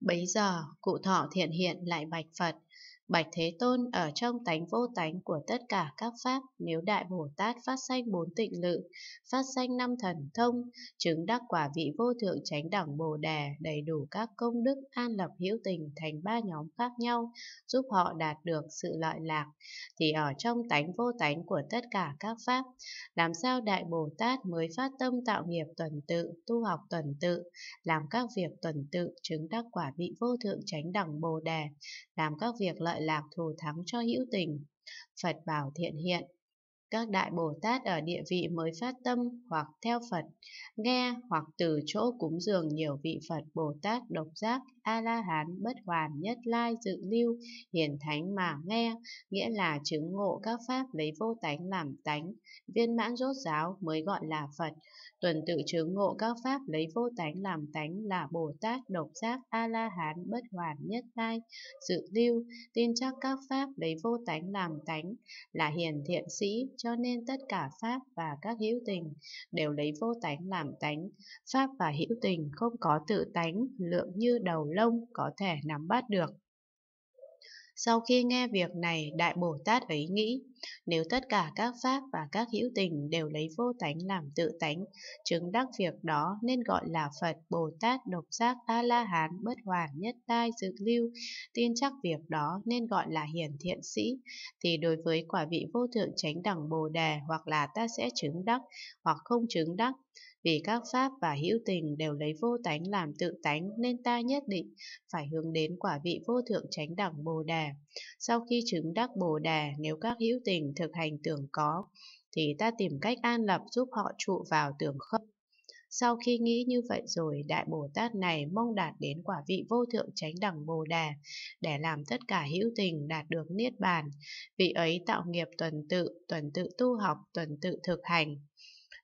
Bấy giờ, cụ thọ thiện hiện lại bạch Phật, Bạch Thế Tôn ở trong tánh vô tánh của tất cả các pháp, nếu Đại Bồ Tát phát sanh bốn tịnh lự, phát sanh năm thần thông, chứng đắc quả vị vô thượng chánh đẳng Bồ Đề, đầy đủ các công đức an lập hữu tình thành ba nhóm khác nhau, giúp họ đạt được sự lợi lạc, thì ở trong tánh vô tánh của tất cả các pháp, làm sao Đại Bồ Tát mới phát tâm tạo nghiệp tuần tự, tu học tuần tự, làm các việc tuần tự, chứng đắc quả vị vô thượng chánh đẳng Bồ Đề, làm các việc lợi lạc thù thắng cho hữu tình. Phật bảo thiện hiện, các đại Bồ Tát ở địa vị mới phát tâm hoặc theo Phật, nghe hoặc từ chỗ cúng dường nhiều vị Phật Bồ Tát độc giác, A-la-hán, bất hoàn, nhất lai, dự lưu, hiển thánh mà nghe, nghĩa là chứng ngộ các pháp lấy vô tánh làm tánh, viên mãn rốt giáo mới gọi là Phật, tuần tự chứng ngộ các pháp lấy vô tánh làm tánh là Bồ Tát, Độc Giác, A-la-hán, Bất Hoàn, Nhất Lai, Dự Lưu, tin chắc các pháp lấy vô tánh làm tánh là hiền thiện sĩ, cho nên tất cả pháp và các hữu tình đều lấy vô tánh làm tánh. Pháp và hữu tình không có tự tánh, lượng như đầu lông có thể nắm bắt được. Sau khi nghe việc này, Đại Bồ Tát ấy nghĩ, nếu tất cả các pháp và các hữu tình đều lấy vô tánh làm tự tánh, chứng đắc việc đó nên gọi là Phật, Bồ Tát, Độc Giác, A-la-hán, Bất Hoàn, Nhất Tai, Dự Lưu, tin chắc việc đó nên gọi là hiền thiện sĩ, thì đối với quả vị vô thượng chánh đẳng Bồ Đề hoặc là ta sẽ chứng đắc hoặc không chứng đắc, vì các pháp và hữu tình đều lấy vô tánh làm tự tánh nên ta nhất định phải hướng đến quả vị vô thượng chánh đẳng Bồ Đề. Sau khi chứng đắc Bồ Đề, nếu các hữu tình thực hành tưởng có, thì ta tìm cách an lập giúp họ trụ vào tưởng không. Sau khi nghĩ như vậy rồi, Đại Bồ Tát này mong đạt đến quả vị vô thượng chánh đẳng Bồ Đề, để làm tất cả hữu tình đạt được Niết Bàn. Vị ấy tạo nghiệp tuần tự, tuần tự tu học, tuần tự thực hành,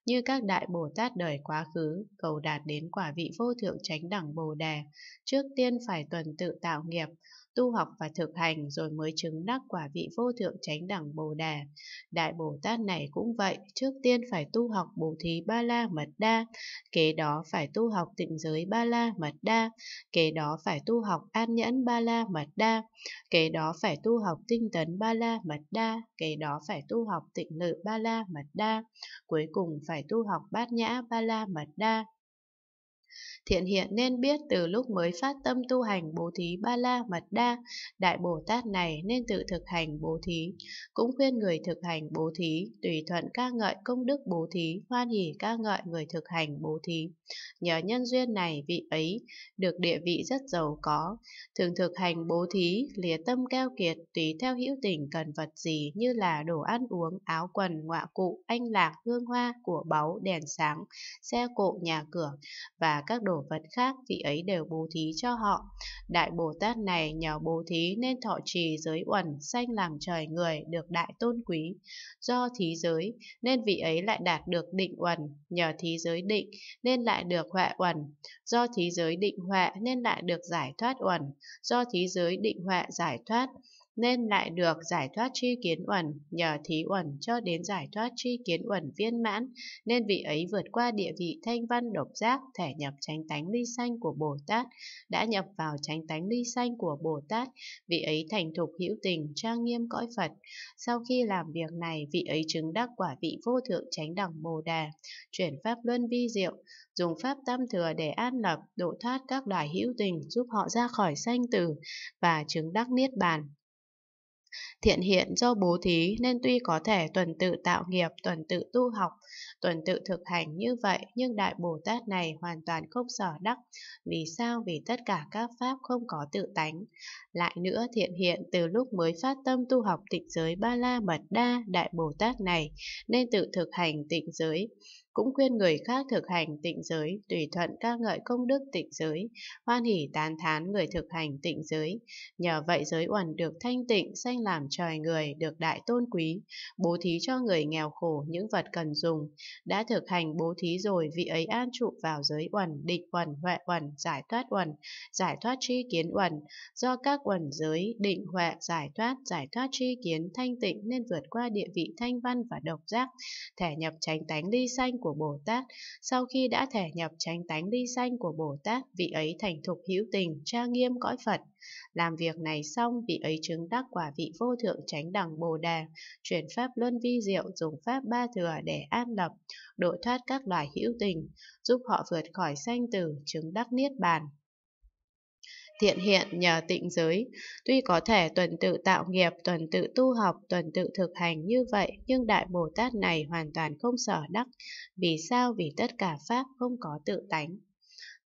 như các đại Bồ Tát đời quá khứ, cầu đạt đến quả vị vô thượng chánh đẳng Bồ Đề, trước tiên phải tuần tự tạo nghiệp, tu học và thực hành rồi mới chứng đắc quả vị vô thượng chánh đẳng Bồ Đề. Đại Bồ Tát này cũng vậy, trước tiên phải tu học Bồ Thí Ba La Mật Đa, kế đó phải tu học tịnh giới Ba La Mật Đa, kế đó phải tu học An Nhẫn Ba La Mật Đa, kế đó phải tu học Tinh Tấn Ba La Mật Đa, kế đó phải tu học Tịnh Lự Ba La Mật Đa, cuối cùng phải tu học Bát Nhã Ba La Mật Đa. Thiện hiện nên biết từ lúc mới phát tâm tu hành bố thí ba la mật đa, Đại Bồ Tát này nên tự thực hành bố thí, cũng khuyên người thực hành bố thí, tùy thuận ca ngợi công đức bố thí, hoan hỷ ca ngợi người thực hành bố thí. Nhờ nhân duyên này vị ấy được địa vị rất giàu có, thường thực hành bố thí, lìa tâm keo kiệt, tùy theo hữu tình cần vật gì như là đồ ăn uống, áo quần, ngọa cụ, anh lạc, hương hoa, của báu, đèn sáng, xe cộ, nhà cửa và các đồ vật khác vị ấy đều bố thí cho họ. Đại Bồ Tát này nhờ bố thí nên thọ trì giới uẩn, sanh làm trời người, được đại tôn quý. Do thí giới nên vị ấy lại đạt được định uẩn, nhờ thí giới định nên lại được huệ uẩn. Do thí giới định huệ nên lại được giải thoát uẩn. Do thí giới định huệ giải thoát nên lại được giải thoát tri kiến uẩn, nhờ thí uẩn cho đến giải thoát tri kiến uẩn viên mãn, nên vị ấy vượt qua địa vị thanh văn độc giác, thể nhập chánh tánh ly sanh của Bồ Tát, đã nhập vào chánh tánh ly sanh của Bồ Tát, vị ấy thành thục hữu tình, trang nghiêm cõi Phật. Sau khi làm việc này, vị ấy chứng đắc quả vị vô thượng chánh đẳng Bồ Đề, chuyển pháp luân vi diệu, dùng pháp tam thừa để an lập, độ thoát các loài hữu tình, giúp họ ra khỏi sanh tử và chứng đắc niết bàn. Thiện hiện do bố thí nên tuy có thể tuần tự tạo nghiệp, tuần tự tu học, tuần tự thực hành như vậy nhưng Đại Bồ Tát này hoàn toàn không sở đắc. Vì sao? Vì tất cả các pháp không có tự tánh. Lại nữa thiện hiện từ lúc mới phát tâm tu học tịnh giới Ba La Mật Đa Đại Bồ Tát này nên tự thực hành tịnh giới cũng khuyên người khác thực hành tịnh giới, tùy thuận ca ngợi công đức tịnh giới, hoan hỷ tán thán người thực hành tịnh giới. Nhờ vậy giới uẩn được thanh tịnh, sanh làm trời người, được đại tôn quý, bố thí cho người nghèo khổ những vật cần dùng. Đã thực hành bố thí rồi, vị ấy an trụ vào giới uẩn, định uẩn, huệ uẩn, giải thoát uẩn, giải thoát tri kiến uẩn. Do các uẩn giới, định huệ, giải thoát, giải thoát tri kiến thanh tịnh nên vượt qua địa vị thanh văn và độc giác, thể nhập tránh tánh ly sanh của Bồ Tát. Sau khi đã thể nhập chánh tánh ly sanh của Bồ Tát, vị ấy thành thục hữu tình, tra nghiêm cõi Phật. Làm việc này xong, vị ấy chứng đắc quả vị vô thượng chánh đẳng Bồ Đà, chuyển pháp luân vi diệu, dùng pháp ba thừa để an lập, độ thoát các loài hữu tình, giúp họ vượt khỏi sanh tử, chứng đắc niết bàn thiện hiện nhờ tịnh giới. Tuy có thể tuần tự tạo nghiệp, tuần tự tu học, tuần tự thực hành như vậy, nhưng Đại Bồ Tát này hoàn toàn không sở đắc. Vì sao? Vì tất cả Pháp không có tự tánh.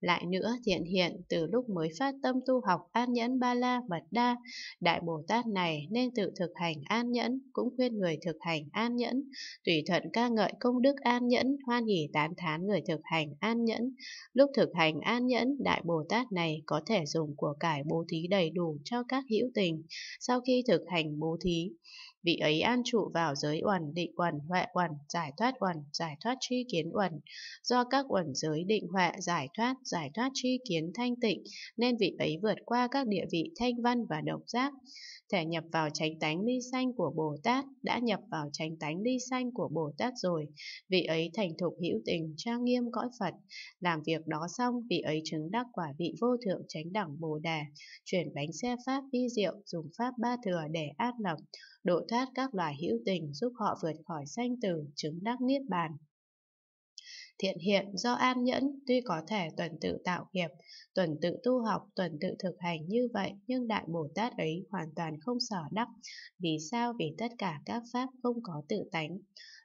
Lại nữa, thiện hiện từ lúc mới phát tâm tu học an nhẫn ba la mật đa, Đại Bồ Tát này nên tự thực hành an nhẫn, cũng khuyên người thực hành an nhẫn, tùy thuận ca ngợi công đức an nhẫn, hoan hỉ tán thán người thực hành an nhẫn. Lúc thực hành an nhẫn, Đại Bồ Tát này có thể dùng của cải bố thí đầy đủ cho các hữu tình. Sau khi thực hành bố thí, vị ấy an trụ vào giới uẩn, định uẩn, huệ uẩn, giải thoát uẩn, giải thoát tri kiến uẩn. Do các uẩn giới định huệ, giải thoát, giải thoát tri kiến thanh tịnh, nên vị ấy vượt qua các địa vị thanh văn và độc giác thể nhập vào chánh tánh ly sanh của Bồ Tát, đã nhập vào chánh tánh ly sanh của Bồ Tát rồi, vị ấy thành thục hữu tình, trang nghiêm cõi Phật. Làm việc đó xong, vị ấy chứng đắc quả vị vô thượng chánh đẳng Bồ Đà, chuyển bánh xe pháp vi diệu, dùng pháp ba thừa để an lập, độ thoát các loài hữu tình, giúp họ vượt khỏi sanh tử, chứng đắc niết bàn. Thiện hiện do an nhẫn tuy có thể tuần tự tạo nghiệp, tuần tự tu học, tuần tự thực hành như vậy, nhưng Đại Bồ Tát ấy hoàn toàn không sở đắc. Vì sao? Vì tất cả các pháp không có tự tánh.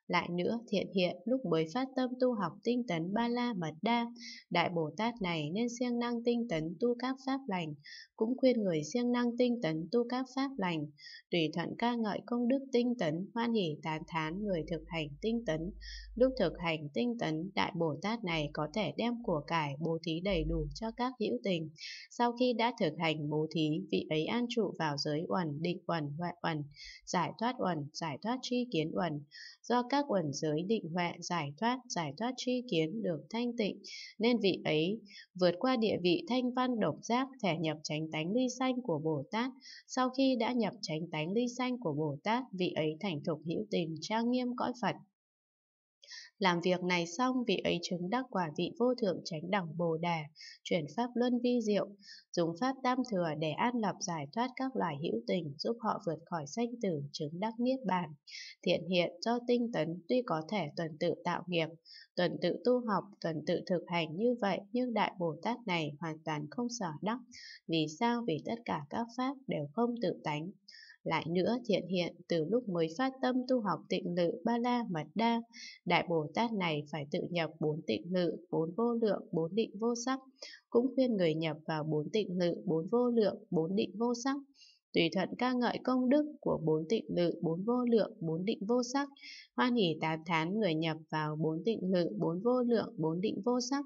Lại nữa, thiện hiện lúc mới phát tâm tu học tinh tấn ba la mật đa, Đại Bồ Tát này nên siêng năng tinh tấn tu các pháp lành, cũng khuyên người siêng năng tinh tấn tu các pháp lành, tùy thuận ca ngợi công đức tinh tấn, hoan hỷ tán thán người thực hành tinh tấn. Lúc thực hành tinh tấn, Đại Bồ Tát này có thể đem của cải bố thí đầy đủ cho các hữu tình. Sau khi đã thực hành bố thí, vị ấy an trụ vào giới uẩn, định uẩn, huệ uẩn, giải thoát uẩn, giải thoát tri kiến uẩn. Do các uẩn giới định huệ, giải thoát, giải thoát tri kiến được thanh tịnh, nên vị ấy vượt qua địa vị thanh văn độc giác thể nhập chánh tánh ly sanh của Bồ Tát. Sau khi đã nhập chánh tánh ly sanh của Bồ Tát, vị ấy thành thục hữu tình trang nghiêm cõi Phật. Làm việc này xong, vị ấy chứng đắc quả vị vô thượng chánh đẳng Bồ Đà, chuyển pháp luân vi diệu, dùng pháp tam thừa để an lập giải thoát các loài hữu tình, giúp họ vượt khỏi sanh tử, chứng đắc niết bàn. Thiện hiện do tinh tấn tuy có thể tuần tự tạo nghiệp, tuần tự tu học, tuần tự thực hành như vậy, nhưng Đại Bồ Tát này hoàn toàn không sở đắc. Vì sao? Vì tất cả các pháp đều không tự tánh. Lại nữa thiện hiện từ lúc mới phát tâm tu học tịnh lự ba la mật đa, Đại Bồ Tát này phải tự nhập bốn tịnh lự, bốn vô lượng, bốn định vô sắc, cũng khuyên người nhập vào bốn tịnh lự, bốn vô lượng, bốn định vô sắc, tùy thuận ca ngợi công đức của bốn tịnh lự, bốn vô lượng, bốn định vô sắc, hoan hỷ tán thán người nhập vào bốn tịnh lự, bốn vô lượng, bốn định vô sắc,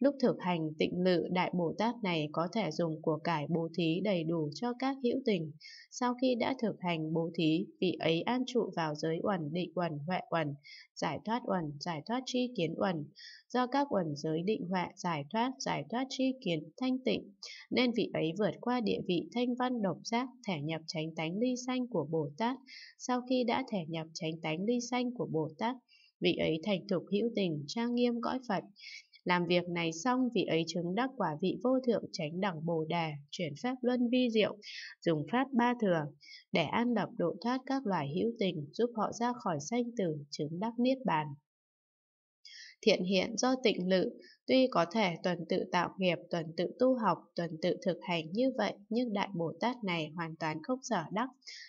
Lúc thực hành tịnh lự Đại Bồ Tát này có thể dùng của cải bố thí đầy đủ cho các hữu tình. Sau khi đã thực hành bố thí, vị ấy an trụ vào giới uẩn, định uẩn, huệ uẩn, giải thoát uẩn, giải thoát tri kiến uẩn. Do các uẩn giới định huệ, giải thoát, giải thoát tri kiến, thanh tịnh, nên vị ấy vượt qua địa vị thanh văn độc giác, thể nhập chánh tánh ly sanh của Bồ Tát. Sau khi đã thể nhập chánh tánh ly sanh của Bồ Tát, vị ấy thành thục hữu tình, trang nghiêm cõi Phật. Làm việc này xong, vị ấy chứng đắc quả vị vô thượng chánh đẳng Bồ Đà, chuyển pháp luân vi diệu, dùng pháp ba thừa để an lập độ thoát các loài hữu tình, giúp họ ra khỏi sanh tử, chứng đắc niết bàn. Thiện hiện do tịnh lự, tuy có thể tuần tự tạo nghiệp, tuần tự tu học, tuần tự thực hành như vậy, nhưng Đại Bồ Tát này hoàn toàn không sở đắc.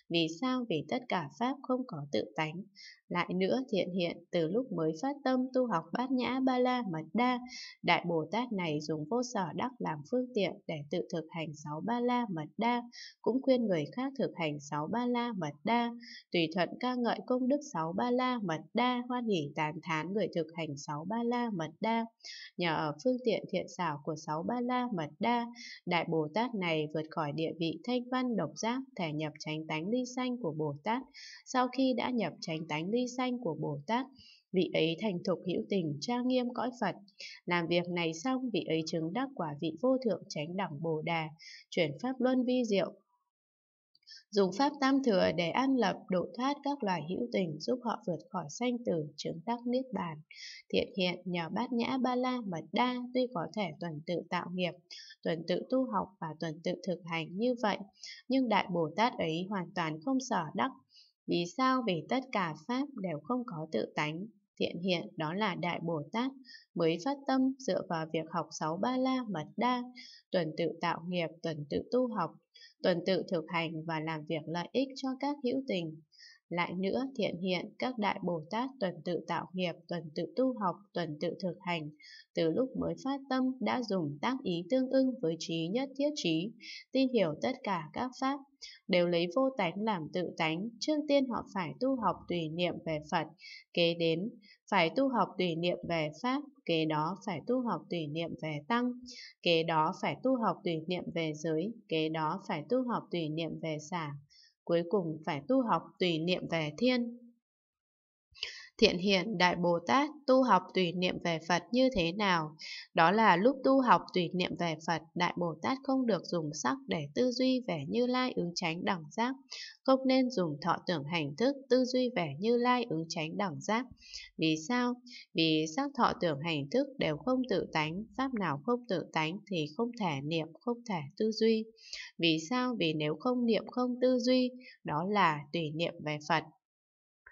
Vì sao? Vì tất cả Pháp không có tự tánh. Lại nữa thiện hiện từ lúc mới phát tâm tu học bát nhã ba la mật đa, Đại Bồ Tát này dùng vô sở đắc làm phương tiện để tự thực hành sáu ba la mật đa, cũng khuyên người khác thực hành sáu ba la mật đa, tùy thuận ca ngợi công đức sáu ba la mật đa, hoan hỷ tán thán người thực hành sáu ba la mật đa. Nhờ ở phương tiện thiện xảo của sáu ba la mật đa, Đại Bồ Tát này vượt khỏi địa vị thanh văn độc giác, thể nhập chánh tánh ly sanh của Bồ Tát. Sau khi đã nhập chánh tánh ly sanh của Bồ Tát, vị ấy thành thục hữu tình trang nghiêm cõi Phật. Làm việc này xong, vị ấy chứng đắc quả vị vô thượng chánh đẳng Bồ Đà, chuyển pháp luân vi diệu, dùng pháp tam thừa để an lập độ thoát các loài hữu tình giúp họ vượt khỏi sanh tử chứng đắc niết bàn. Thiện hiện nhờ bát nhã ba la mật đa tuy có thể tuần tự tạo nghiệp tuần tự tu học và tuần tự thực hành như vậy nhưng đại bồ tát ấy hoàn toàn không sở đắc. Vì sao? Vì tất cả pháp đều không có tự tánh. Thiện hiện đó là Đại Bồ Tát mới phát tâm dựa vào việc học sáu ba la mật đa, tuần tự tạo nghiệp, tuần tự tu học, tuần tự thực hành và làm việc lợi ích cho các hữu tình. Lại nữa, thiện hiện các đại Bồ Tát tuần tự tạo nghiệp, tuần tự tu học, tuần tự thực hành, từ lúc mới phát tâm đã dùng tác ý tương ưng với trí nhất thiết trí, tin hiểu tất cả các pháp, đều lấy vô tánh làm tự tánh, trước tiên họ phải tu học tùy niệm về Phật, kế đến phải tu học tùy niệm về Pháp, kế đó phải tu học tùy niệm về Tăng, kế đó phải tu học tùy niệm về giới, kế đó phải tu học tùy niệm về xả, cuối cùng phải tu học tùy niệm về thiên. Thiện hiện Đại Bồ Tát tu học tùy niệm về Phật như thế nào? Đó là lúc tu học tùy niệm về Phật, Đại Bồ Tát không được dùng sắc để tư duy về Như Lai ứng tránh đẳng giác, không nên dùng thọ tưởng hành thức tư duy về Như Lai ứng tránh đẳng giác. Vì sao? Vì sắc thọ tưởng hành thức đều không tự tánh, pháp nào không tự tánh thì không thể niệm, không thể tư duy. Vì sao? Vì nếu không niệm không tư duy, đó là tùy niệm về Phật.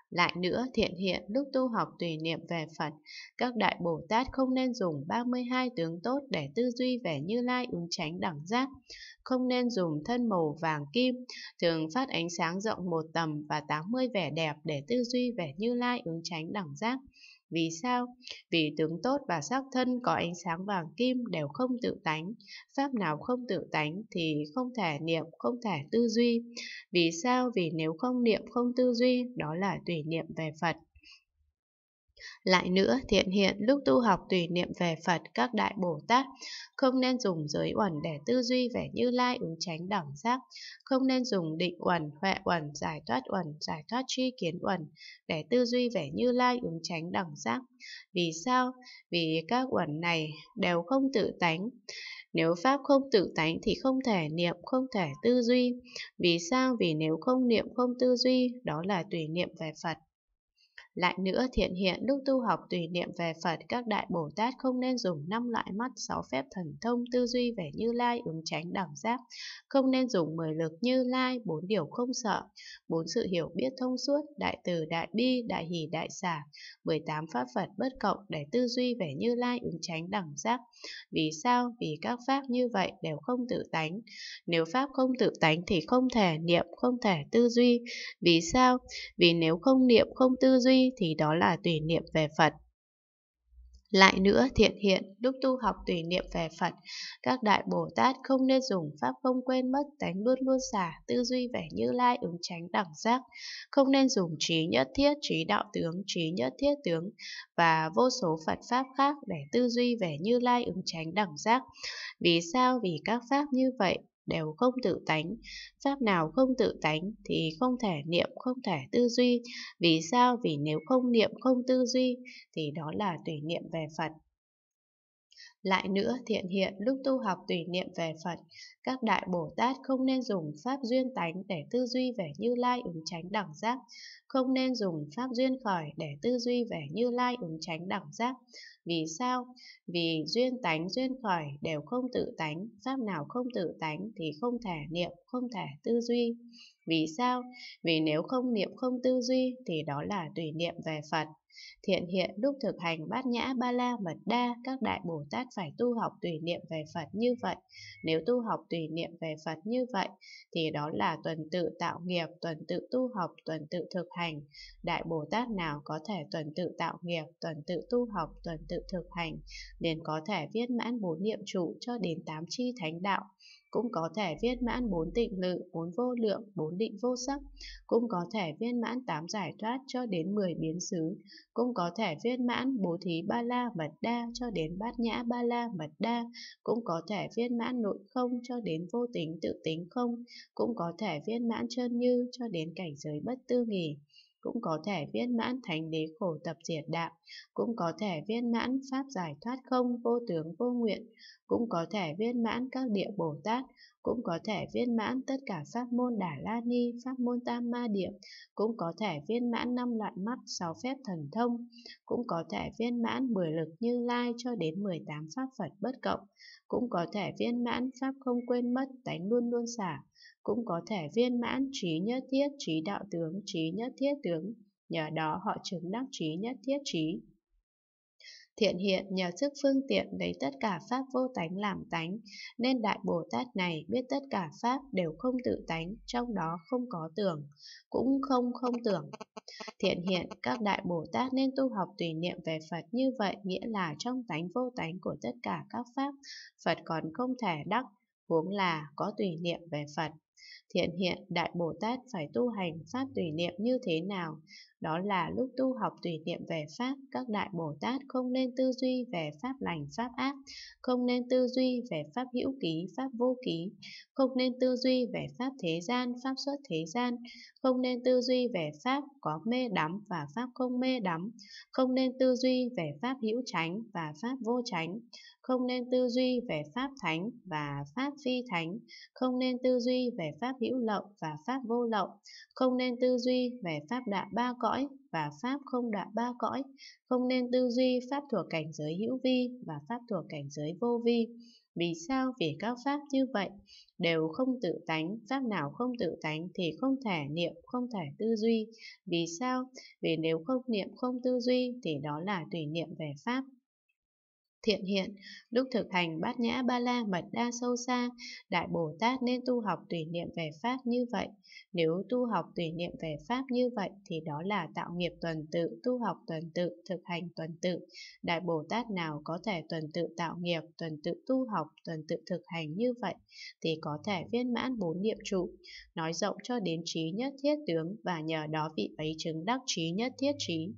Lại nữa, thiện hiện lúc tu học tùy niệm về Phật, các đại Bồ Tát không nên dùng 32 tướng tốt để tư duy về Như Lai ứng tránh đẳng giác, không nên dùng thân màu vàng kim, thường phát ánh sáng rộng một tầm và 80 vẻ đẹp để tư duy về Như Lai ứng tránh đẳng giác. Vì sao? Vì tướng tốt và sắc thân có ánh sáng vàng kim đều không tự tánh. Pháp nào không tự tánh thì không thể niệm, không thể tư duy. Vì sao? Vì nếu không niệm, không tư duy, đó là tùy niệm về Phật. Lại nữa, thiện hiện lúc tu học tùy niệm về Phật các đại Bồ Tát, không nên dùng giới uẩn để tư duy về Như Lai ứng tránh đẳng giác, không nên dùng định uẩn, huệ uẩn, giải thoát uẩn, giải thoát tri kiến uẩn để tư duy về Như Lai ứng tránh đẳng giác. Vì sao? Vì các uẩn này đều không tự tánh. Nếu Pháp không tự tánh thì không thể niệm, không thể tư duy. Vì sao? Vì nếu không niệm, không tư duy, đó là tùy niệm về Phật. Lại nữa, thiện hiện lúc tu học tùy niệm về Phật, các đại Bồ Tát không nên dùng năm loại mắt, sáu phép thần thông, tư duy về Như Lai, ứng tránh đẳng giác, không nên dùng mười lực Như Lai, bốn điều không sợ, bốn sự hiểu biết thông suốt, đại từ, đại bi, đại hỷ, đại xả, 18 pháp Phật bất cộng để tư duy về Như Lai, ứng tránh đẳng giác. Vì sao? Vì các pháp như vậy đều không tự tánh. Nếu pháp không tự tánh thì không thể niệm, không thể tư duy. Vì sao? Vì nếu không niệm, không tư duy thì đó là tùy niệm về Phật. Lại nữa, thiện hiện, lúc tu học tùy niệm về Phật, các đại Bồ Tát không nên dùng pháp không quên mất tánh luôn luôn xả, tư duy về như lai ứng tránh đẳng giác, không nên dùng trí nhất thiết, trí đạo tướng, trí nhất thiết tướng và vô số Phật Pháp khác để tư duy về như lai ứng tránh đẳng giác. Vì sao? Vì các Pháp như vậy đều không tự tánh. Pháp nào không tự tánh thì không thể niệm, không thể tư duy. Vì sao? Vì nếu không niệm, không tư duy thì đó là tùy niệm về Phật. Lại nữa, thiện hiện lúc tu học tùy niệm về Phật, các đại Bồ Tát không nên dùng pháp duyên tánh để tư duy về Như Lai ứng tránh đẳng giác, không nên dùng pháp duyên khởi để tư duy về Như Lai ứng tránh đẳng giác, vì sao? Vì duyên tánh duyên khởi đều không tự tánh, pháp nào không tự tánh thì không thể niệm, không thể tư duy. Vì sao? Vì nếu không niệm không tư duy thì đó là tùy niệm về Phật. Thiện hiện lúc thực hành bát nhã ba la mật đa, các đại Bồ Tát phải tu học tùy niệm về Phật như vậy. Nếu tu học tùy niệm về Phật như vậy, thì đó là tuần tự tạo nghiệp, tuần tự tu học, tuần tự thực hành. Đại Bồ Tát nào có thể tuần tự tạo nghiệp, tuần tự tu học, tuần tự thực hành, liền có thể viết mãn bốn niệm trụ cho đến tám chi thánh đạo cũng có thể viên mãn bốn tịnh lự, bốn vô lượng, bốn định vô sắc, cũng có thể viên mãn tám giải thoát cho đến 10 biến xứ, cũng có thể viên mãn bố thí ba la mật đa cho đến bát nhã ba la mật đa, cũng có thể viên mãn nội không cho đến vô tính tự tính không, cũng có thể viên mãn chân như cho đến cảnh giới bất tư nghỉ cũng có thể viên mãn thánh đế khổ tập diệt đạo cũng có thể viên mãn pháp giải thoát không vô tướng vô nguyện, cũng có thể viên mãn các địa Bồ Tát, cũng có thể viên mãn tất cả pháp môn Đà La Ni, pháp môn Tam Ma Điệp, cũng có thể viên mãn năm loại mắt, sáu phép thần thông, cũng có thể viên mãn mười lực Như Lai cho đến 18 pháp Phật bất cộng, cũng có thể viên mãn pháp không quên mất, tánh luôn luôn xả, cũng có thể viên mãn trí nhất thiết, trí đạo tướng, trí nhất thiết tướng, nhờ đó họ chứng đắc trí nhất thiết trí. Thiện hiện nhờ sức phương tiện lấy tất cả pháp vô tánh làm tánh, nên Đại Bồ Tát này biết tất cả pháp đều không tự tánh, trong đó không có tưởng, cũng không không tưởng. Thiện hiện, các Đại Bồ Tát nên tu học tùy niệm về Phật như vậy, nghĩa là trong tánh vô tánh của tất cả các pháp, Phật còn không thể đắc, huống là có tùy niệm về Phật. Thiện hiện Đại Bồ Tát phải tu hành Pháp tùy niệm như thế nào? Đó là lúc tu học tùy niệm về Pháp, các Đại Bồ Tát không nên tư duy về Pháp lành, Pháp ác, không nên tư duy về Pháp hữu ký, Pháp vô ký, không nên tư duy về Pháp thế gian, Pháp xuất thế gian, không nên tư duy về Pháp có mê đắm và Pháp không mê đắm, không nên tư duy về Pháp hữu tránh và Pháp vô tránh, không nên tư duy về Pháp thánh và Pháp phi thánh, không nên tư duy về Pháp hữu lậu và Pháp vô lậu, không nên tư duy về Pháp đạ ba cõi và Pháp không đạ ba cõi, không nên tư duy Pháp thuộc cảnh giới hữu vi và Pháp thuộc cảnh giới vô vi. Vì sao? Vì các Pháp như vậy đều không tự tánh, Pháp nào không tự tánh thì không thể niệm, không thể tư duy. Vì sao? Vì nếu không niệm, không tư duy thì đó là tùy niệm về Pháp thiện hiện, lúc thực hành bát nhã ba la mật đa sâu xa, Đại Bồ Tát nên tu học tùy niệm về Pháp như vậy. Nếu tu học tùy niệm về Pháp như vậy thì đó là tạo nghiệp tuần tự, tu học tuần tự, thực hành tuần tự. Đại Bồ Tát nào có thể tuần tự tạo nghiệp, tuần tự tu học, tuần tự thực hành như vậy thì có thể viên mãn bốn niệm trụ, nói rộng cho đến trí nhất thiết tướng và nhờ đó vị ấy chứng đắc trí nhất thiết trí.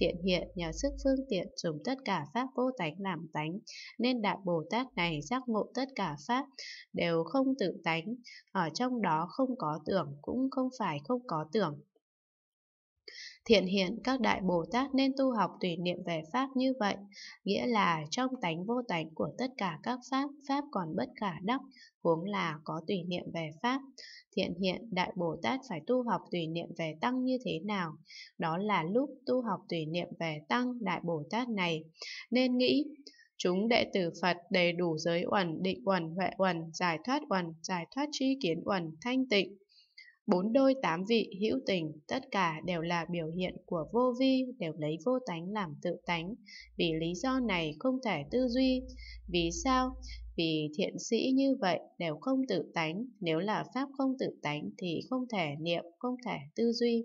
Thiện hiện nhờ sức phương tiện dùng tất cả Pháp vô tánh làm tánh, nên Đại Bồ Tát này giác ngộ tất cả Pháp đều không tự tánh, ở trong đó không có tưởng cũng không phải không có tưởng. Thiện hiện các đại Bồ Tát nên tu học tùy niệm về Pháp như vậy, nghĩa là trong tánh vô tánh của tất cả các Pháp, Pháp còn bất khả đắc, huống là có tùy niệm về Pháp. Thiện hiện Đại Bồ Tát phải tu học tùy niệm về Tăng như thế nào? Đó là lúc tu học tùy niệm về Tăng Đại Bồ Tát này, nên nghĩ Chúng đệ tử Phật đầy đủ giới uẩn, định uẩn, huệ uẩn, giải thoát uẩn, giải thoát tri kiến uẩn, thanh tịnh. Bốn đôi tám vị hữu tình, tất cả đều là biểu hiện của vô vi, đều lấy vô tánh làm tự tánh. Vì lý do này không thể tư duy. Vì sao? Vì thiện sĩ như vậy đều không tự tánh, nếu là pháp không tự tánh thì không thể niệm, không thể tư duy.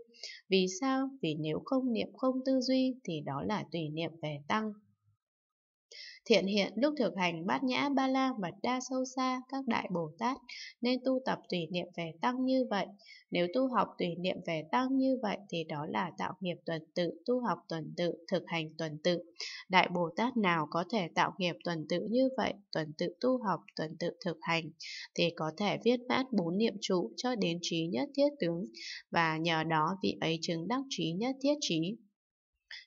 Vì sao? Vì nếu không niệm không tư duy thì đó là tùy niệm về tăng. Thiện hiện lúc thực hành bát nhã ba la mật đa sâu xa các đại Bồ Tát nên tu tập tùy niệm về tăng như vậy. Nếu tu học tùy niệm về tăng như vậy thì đó là tạo nghiệp tuần tự, tu học tuần tự, thực hành tuần tự. Đại Bồ Tát nào có thể tạo nghiệp tuần tự như vậy, tuần tự tu học, tuần tự thực hành thì có thể viết mãn bốn niệm trụ cho đến trí nhất thiết tướng và nhờ đó vị ấy chứng đắc trí nhất thiết trí.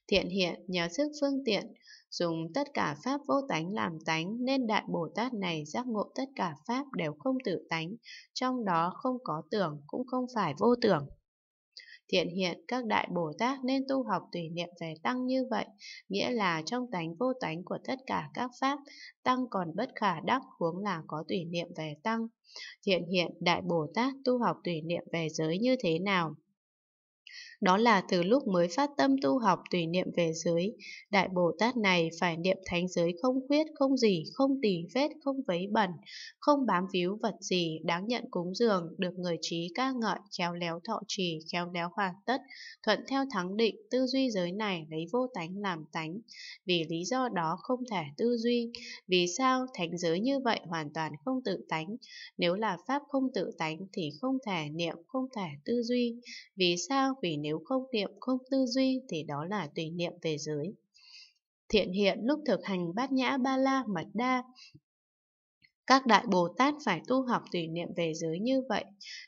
Thiện hiện nhờ sức phương tiện dùng tất cả pháp vô tánh làm tánh nên Đại Bồ Tát này giác ngộ tất cả pháp đều không tự tánh, trong đó không có tưởng cũng không phải vô tưởng. Thiện hiện các đại Bồ Tát nên tu học tùy niệm về tăng như vậy, nghĩa là trong tánh vô tánh của tất cả các pháp, tăng còn bất khả đắc huống là có tùy niệm về tăng. Thiện hiện đại Bồ Tát tu học tùy niệm về giới như thế nào? Đó là từ lúc mới phát tâm tu học tùy niệm về giới, Đại Bồ Tát này phải niệm thánh giới không khuyết, không gì, không tỉ vết, không vấy bẩn, không bám víu vật gì, đáng nhận cúng dường, được người trí ca ngợi, khéo léo thọ trì, khéo léo hoàn tất, thuận theo thắng định, tư duy giới này lấy vô tánh làm tánh. Vì lý do đó không thể tư duy. Vì sao thánh giới như vậy hoàn toàn không tự tánh? Nếu là pháp không tự tánh thì không thể niệm, không thể tư duy. Vì sao? Vì nếu nếu không niệm không tư duy thì đó là tùy niệm về giới. Thiện hiện lúc thực hành bát nhã ba la mật đa, các đại Bồ Tát phải tu học tùy niệm về giới như vậy.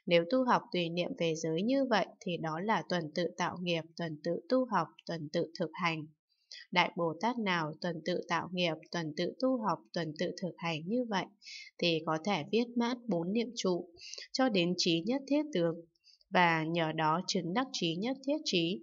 Nếu tu học tùy niệm về giới như vậy thì đó là tuần tự tạo nghiệp, tuần tự tu học, tuần tự thực hành. Đại Bồ Tát nào tuần tự tạo nghiệp, tuần tự tu học, tuần tự thực hành như vậy, thì có thể viết mát bốn niệm trụ, cho đến trí nhất thiết tướng, và nhờ đó chứng đắc trí nhất thiết trí.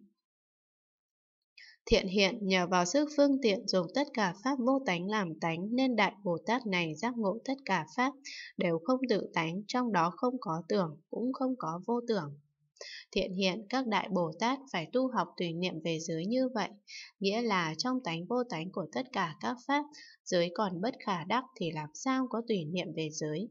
Thiện hiện nhờ vào sức phương tiện dùng tất cả pháp vô tánh làm tánh nên Đại Bồ Tát này giác ngộ tất cả pháp đều không tự tánh, trong đó không có tưởng, cũng không có vô tưởng. Thiện hiện các đại Bồ Tát phải tu học tùy niệm về giới như vậy, nghĩa là trong tánh vô tánh của tất cả các pháp, giới còn bất khả đắc thì làm sao có tùy niệm về giới.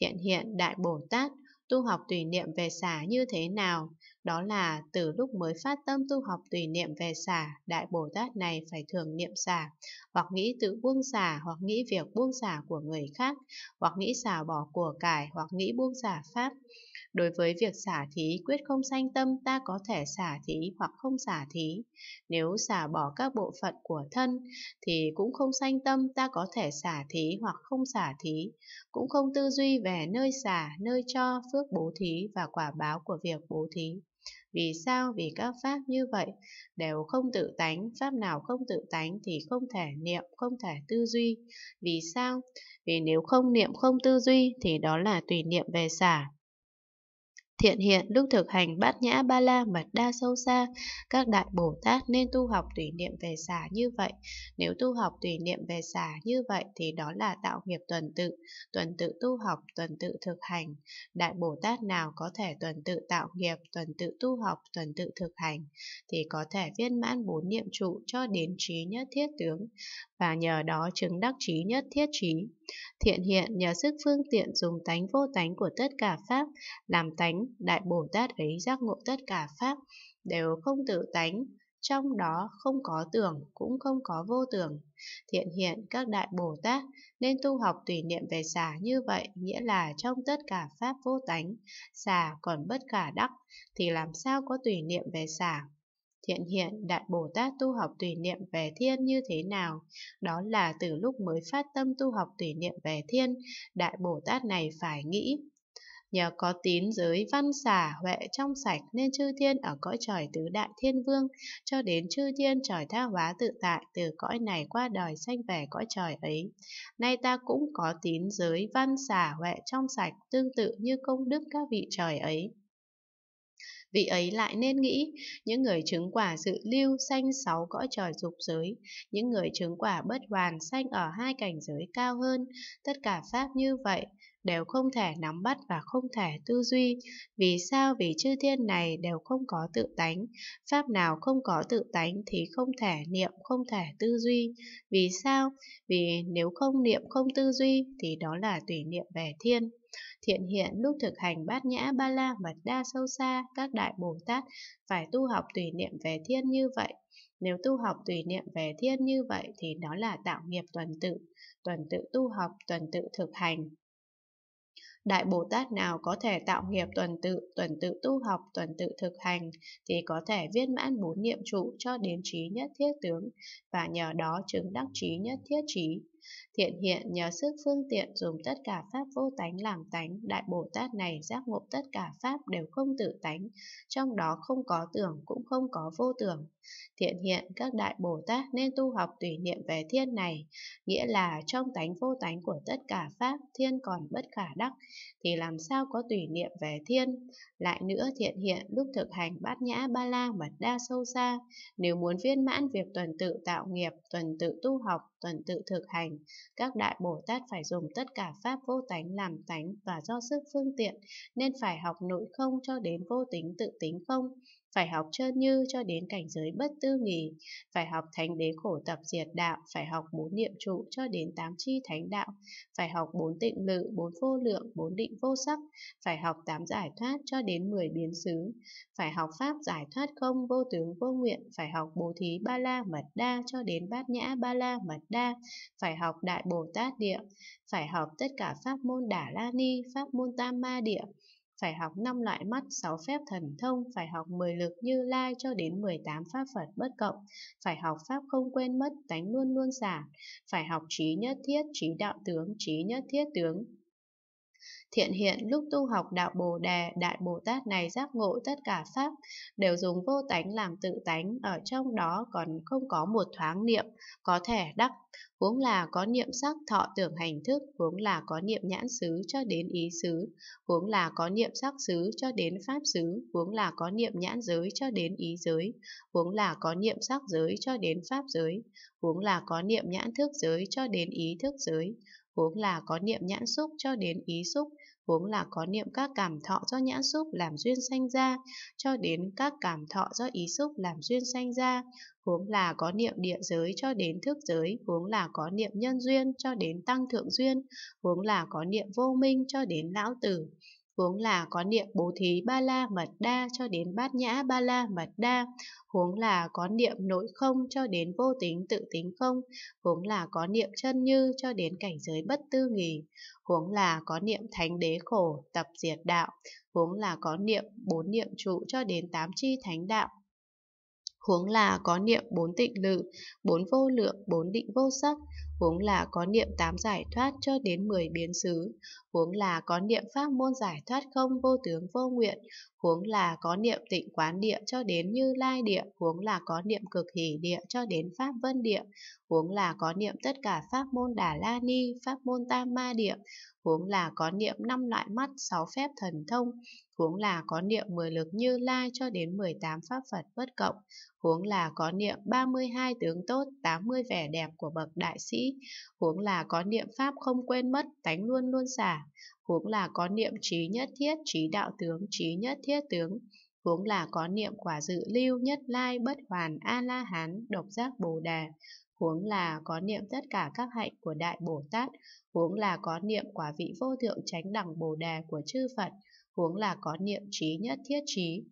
Thiện hiện đại Bồ Tát tu học tùy niệm về xả như thế nào? Đó là từ lúc mới phát tâm tu học tùy niệm về xả, Đại Bồ Tát này phải thường niệm xả, hoặc nghĩ tự buông xả, hoặc nghĩ việc buông xả của người khác, hoặc nghĩ xả bỏ của cải, hoặc nghĩ buông xả pháp. Đối với việc xả thí, quyết không sanh tâm ta có thể xả thí hoặc không xả thí. Nếu xả bỏ các bộ phận của thân, thì cũng không sanh tâm ta có thể xả thí hoặc không xả thí. Cũng không tư duy về nơi xả, nơi cho, phước bố thí và quả báo của việc bố thí. Vì sao? Vì các pháp như vậy đều không tự tánh, pháp nào không tự tánh thì không thể niệm, không thể tư duy. Vì sao? Vì nếu không niệm không tư duy thì đó là tùy niệm về xả. Thiện hiện lúc thực hành bát nhã ba la mật đa sâu xa, các đại Bồ Tát nên tu học tùy niệm về xả như vậy. Nếu tu học tùy niệm về xả như vậy thì đó là tạo nghiệp tuần tự, tuần tự tu học, tuần tự thực hành. Đại Bồ Tát nào có thể tuần tự tạo nghiệp, tuần tự tu học, tuần tự thực hành thì có thể viên mãn bốn niệm trụ cho đến trí nhất thiết tướng và nhờ đó chứng đắc trí nhất thiết trí. Thiện hiện nhờ sức phương tiện dùng tánh vô tánh của tất cả Pháp, làm tánh, Đại Bồ Tát ấy giác ngộ tất cả Pháp, đều không tự tánh, trong đó không có tưởng, cũng không có vô tưởng. Thiện hiện các Đại Bồ Tát nên tu học tùy niệm về xả như vậy, nghĩa là trong tất cả Pháp vô tánh, xả còn bất khả đắc, thì làm sao có tùy niệm về xả? Thiện hiện Đại Bồ Tát tu học tùy niệm về thiên như thế nào? Đó là từ lúc mới phát tâm tu học tùy niệm về thiên, Đại Bồ Tát này phải nghĩ. Nhờ có tín giới văn xả huệ trong sạch nên chư thiên ở cõi trời tứ đại thiên vương cho đến chư thiên trời tha hóa tự tại từ cõi này qua đời sanh về cõi trời ấy. Nay ta cũng có tín giới văn xả huệ trong sạch tương tự như công đức các vị trời ấy vị ấy lại nên nghĩ những người chứng quả dự lưu sanh sáu cõi trời dục giới, những người chứng quả bất hoàn sanh ở hai cảnh giới cao hơn, tất cả pháp như vậy đều không thể nắm bắt và không thể tư duy. Vì sao? Vì chư thiên này đều không có tự tánh. Pháp nào không có tự tánh thì không thể niệm, không thể tư duy. Vì sao? Vì nếu không niệm, không tư duy thì đó là tùy niệm về thiên. Thiện hiện lúc thực hành bát nhã ba la mật đa sâu xa, các đại Bồ Tát phải tu học tùy niệm về thiên như vậy. Nếu tu học tùy niệm về thiên như vậy thì đó là tạo nghiệp tuần tự, tuần tự tu học, tuần tự thực hành. Đại Bồ Tát nào có thể tạo nghiệp tuần tự, tuần tự tu học, tuần tự thực hành thì có thể viên mãn bốn niệm trụ cho đến trí nhất thiết tướng và nhờ đó chứng đắc trí nhất thiết trí. Thiện hiện nhờ sức phương tiện dùng tất cả pháp vô tánh làm tánh, Đại Bồ Tát này giác ngộ tất cả pháp đều không tự tánh, trong đó không có tưởng cũng không có vô tưởng. Thiện hiện các Đại Bồ Tát nên tu học tùy niệm về thiên này, nghĩa là trong tánh vô tánh của tất cả pháp, thiên còn bất khả đắc, thì làm sao có tùy niệm về thiên. Lại nữa thiện hiện lúc thực hành bát nhã ba la mật đa sâu xa, nếu muốn viên mãn việc tuần tự tạo nghiệp, tuần tự tu học, tuần tự thực hành, các đại Bồ Tát phải dùng tất cả pháp vô tánh làm tánh và do sức phương tiện, nên phải học nội không cho đến vô tính tự tính không, phải học trơn như cho đến cảnh giới bất tư nghỉ, phải học thánh đế khổ tập diệt đạo, phải học bốn niệm trụ cho đến tám chi thánh đạo, phải học bốn tịnh lự, bốn vô lượng, bốn định vô sắc, phải học tám giải thoát cho đến mười biến xứ, phải học pháp giải thoát không vô tướng vô nguyện, phải học bố thí ba la mật đa cho đến bát nhã ba la mật đa, phải học đại bồ tát địa, phải học tất cả pháp môn đả la ni, pháp môn tam ma địa, phải học 5 loại mắt, 6 phép thần thông, phải học 10 lực như lai cho đến 18 pháp Phật bất cộng, phải học pháp không quên mất, tánh luôn luôn giả, phải học trí nhất thiết, trí đạo tướng, trí nhất thiết tướng, Thiện hiện lúc tu học đạo Bồ Đề, Đại Bồ Tát này giác ngộ tất cả Pháp, đều dùng vô tánh làm tự tánh, ở trong đó còn không có một thoáng niệm, có thể đắc, huống là có niệm sắc thọ tưởng hành thức, huống là có niệm nhãn xứ cho đến ý xứ, huống là có niệm sắc xứ cho đến pháp xứ, huống là có niệm nhãn giới cho đến ý giới, huống là có niệm sắc giới cho đến pháp giới, huống là có niệm nhãn thức giới cho đến ý thức giới, huống là có niệm nhãn xúc cho đến ý xúc, huống là có niệm các cảm thọ do nhãn xúc làm duyên sanh ra, cho đến các cảm thọ do ý xúc làm duyên sanh ra, huống là có niệm địa giới cho đến thức giới, huống là có niệm nhân duyên cho đến tăng thượng duyên, huống là có niệm vô minh cho đến lão tử, huống là có niệm bố thí ba la mật đa cho đến bát nhã ba la mật đa, huống là có niệm nội không cho đến vô tính tự tính không, huống là có niệm chân như cho đến cảnh giới bất tư nghì, huống là có niệm thánh đế khổ tập diệt đạo, huống là có niệm bốn niệm trụ cho đến tám chi thánh đạo, huống là có niệm bốn tịnh lự, bốn vô lượng, bốn định vô sắc, huống là có niệm tám giải thoát cho đến mười biến xứ, huống là có niệm pháp môn giải thoát không vô tướng vô nguyện, huống là có niệm tịnh quán địa cho đến như lai địa, huống là có niệm cực hỷ địa cho đến pháp vân địa, huống là có niệm tất cả pháp môn đà la ni, pháp môn tam ma địa, huống là có niệm năm loại mắt, sáu phép thần thông, huống là có niệm mười lực như lai cho đến 18 pháp Phật bất cộng, huống là có niệm 32 tướng tốt, 80 vẻ đẹp của bậc đại sĩ, huống là có niệm pháp không quên mất, tánh luôn luôn xả, huống là có niệm trí nhất thiết, trí đạo tướng, trí nhất thiết tướng, huống là có niệm quả dự lưu, nhất lai, bất hoàn, a-la-hán, độc giác bồ đề, huống là có niệm tất cả các hạnh của Đại Bồ Tát, huống là có niệm quả vị vô thượng chánh đẳng Bồ Đề của chư Phật, huống là có niệm trí nhất thiết trí.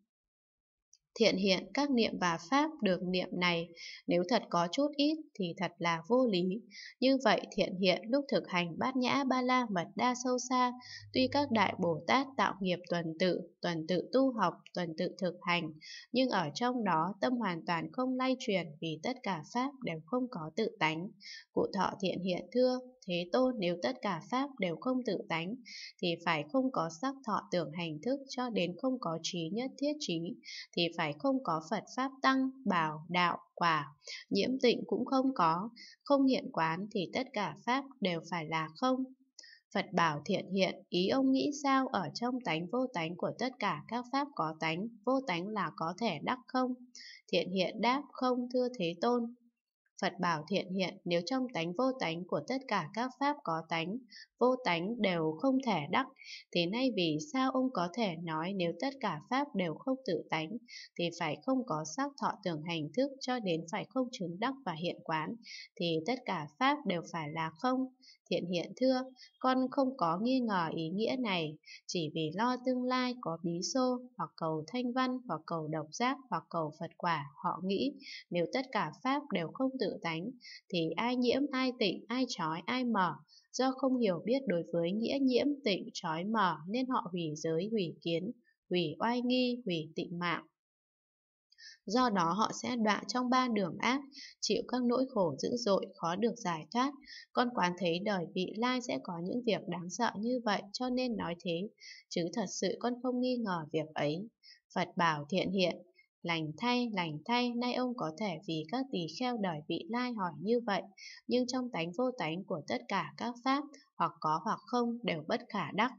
Thiện hiện các niệm và pháp được niệm này, nếu thật có chút ít thì thật là vô lý. Như vậy thiện hiện lúc thực hành bát nhã ba la mật đa sâu xa, tuy các đại Bồ Tát tạo nghiệp tuần tự, tuần tự tu học, tuần tự thực hành, nhưng ở trong đó tâm hoàn toàn không lay truyền vì tất cả pháp đều không có tự tánh. Cụ thọ thiện hiện thưa, Thế tôn nếu tất cả pháp đều không tự tánh, thì phải không có sắc thọ tưởng hành thức cho đến không có trí nhất thiết trí, thì phải không có Phật Pháp Tăng, Bảo, Đạo, Quả, nhiễm tịnh cũng không có, không hiện quán thì tất cả Pháp đều phải là không. Phật bảo thiện hiện, ý ông nghĩ sao ở trong tánh vô tánh của tất cả các Pháp có tánh, vô tánh là có thể đắc không? Thiện hiện đáp không thưa Thế Tôn, Phật bảo thiện hiện nếu trong tánh vô tánh của tất cả các pháp có tánh, vô tánh đều không thể đắc, thì nay vì sao ông có thể nói nếu tất cả pháp đều không tự tánh, thì phải không có sắc thọ tưởng hành thức cho đến phải không chứng đắc và hiện quán, thì tất cả pháp đều phải là không. Thiện hiện thưa, con không có nghi ngờ ý nghĩa này, chỉ vì lo tương lai có bí xô, hoặc cầu thanh văn, hoặc cầu độc giác, hoặc cầu Phật quả, họ nghĩ nếu tất cả Pháp đều không tự tự tánh, thì ai nhiễm, ai tịnh, ai trói, ai mở, do không hiểu biết đối với nghĩa nhiễm, tịnh, trói, mở nên họ hủy giới, hủy kiến, hủy oai nghi, hủy tịnh mạng. Do đó họ sẽ đọa trong ba đường ác, chịu các nỗi khổ dữ dội, khó được giải thoát. Con quán thấy đời vị lai sẽ có những việc đáng sợ như vậy cho nên nói thế, chứ thật sự con không nghi ngờ việc ấy. Phật bảo thiện hiện, lành thay, lành thay, nay ông có thể vì các tỳ kheo đòi vị lai hỏi như vậy, nhưng trong tánh vô tánh của tất cả các pháp, hoặc có hoặc không đều bất khả đắc.